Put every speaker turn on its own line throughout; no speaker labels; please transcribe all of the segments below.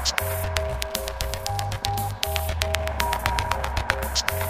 Thank you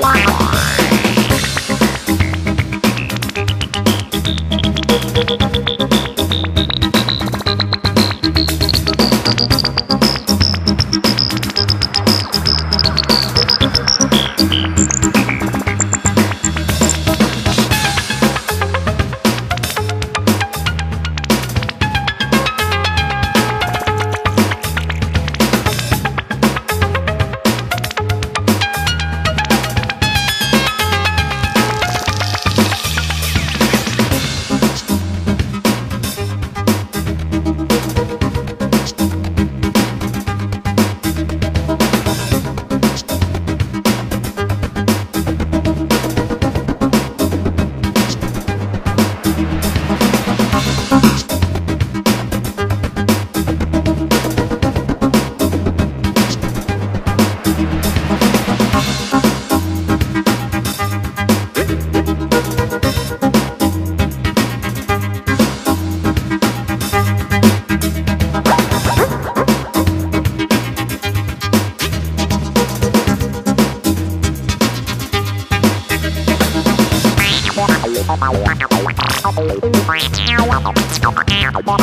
Wow. Thank you. Wow.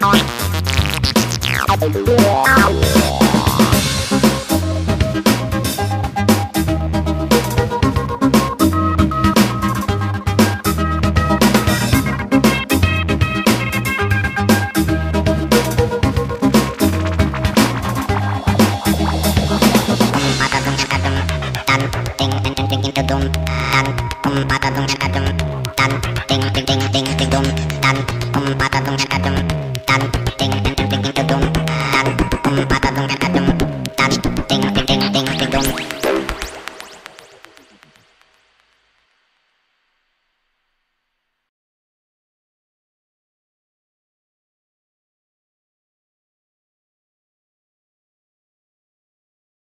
Bye. done.